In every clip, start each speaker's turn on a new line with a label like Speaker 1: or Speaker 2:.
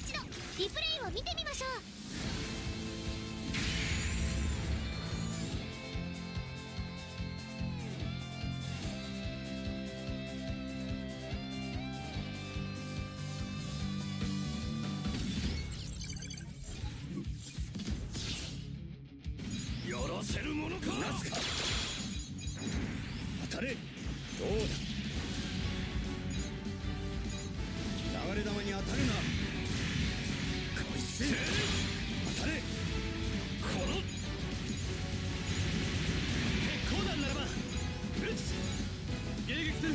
Speaker 1: 一度リプレイを見てみましょう。
Speaker 2: やらせるものか。
Speaker 3: 当たれこいつ当たれ
Speaker 2: この鉄鋼弾ならば撃つ迎撃する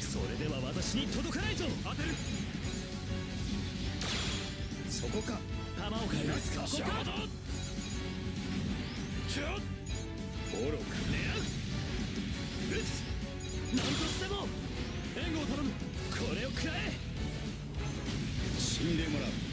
Speaker 2: それでは私に届かないぞ当てる
Speaker 3: そこか
Speaker 2: 弾を変える
Speaker 3: すか
Speaker 2: そこかちょっ
Speaker 3: 愚か
Speaker 2: 狙う撃つ何としても援護を頼むこれを食らえ。
Speaker 3: 死んでもらう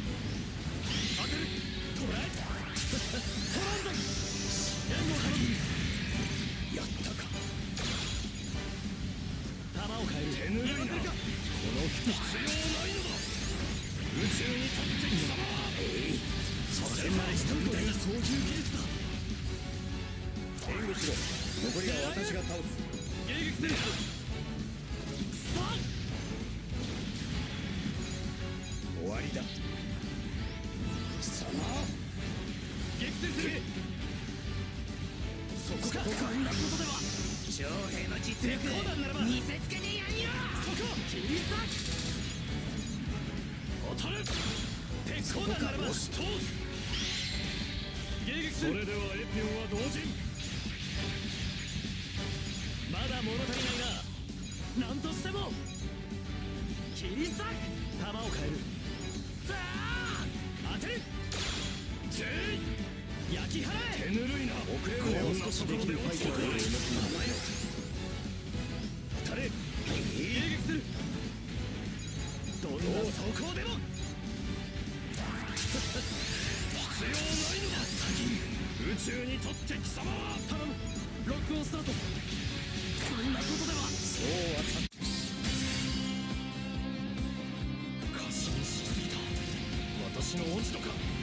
Speaker 2: を変える
Speaker 3: 手ぬるいなこの
Speaker 2: 必要ないのだ宇宙に立って貴様は
Speaker 3: それまでしたみたいな
Speaker 2: 操縦技術だ
Speaker 3: 援護しろ残りは私が倒す。
Speaker 2: 迎撃す。るさあ
Speaker 3: 終わりだ貴様
Speaker 2: 撃墜す。るそこか
Speaker 3: そこか
Speaker 2: そんなことでは
Speaker 3: 将兵の実
Speaker 2: 鉄鋼弾ならば
Speaker 3: 見せつけ
Speaker 2: 鉄鋼弾ならば通す迎撃する
Speaker 3: ではエピオンは同人
Speaker 2: まだ物足りないな何としても切り裂く弾を変えるさあ当てるてい焼き払え
Speaker 3: 手ぬるいな遅れるを少しできるファイターを思当たれ
Speaker 2: 迎撃するどんな走行でも宙にとって貴様は頼む。ロックオンスタートそんなことでは
Speaker 3: そうはさ
Speaker 2: 過信しすぎた。私の落ち度か。